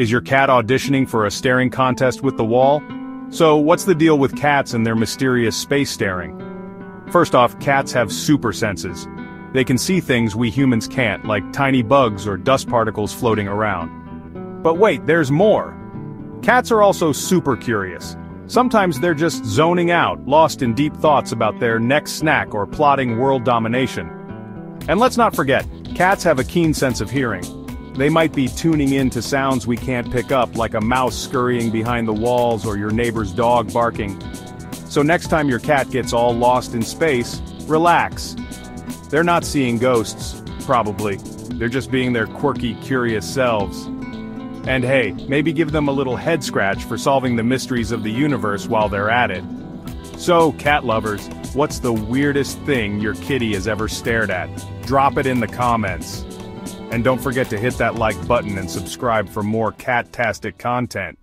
Is your cat auditioning for a staring contest with the wall? So, what's the deal with cats and their mysterious space staring? First off, cats have super senses. They can see things we humans can't, like tiny bugs or dust particles floating around. But wait, there's more! Cats are also super curious. Sometimes they're just zoning out, lost in deep thoughts about their next snack or plotting world domination. And let's not forget, cats have a keen sense of hearing. They might be tuning in to sounds we can't pick up like a mouse scurrying behind the walls or your neighbor's dog barking. So next time your cat gets all lost in space, relax. They're not seeing ghosts, probably. They're just being their quirky, curious selves. And hey, maybe give them a little head scratch for solving the mysteries of the universe while they're at it. So, cat lovers, what's the weirdest thing your kitty has ever stared at? Drop it in the comments. And don't forget to hit that like button and subscribe for more cat-tastic content.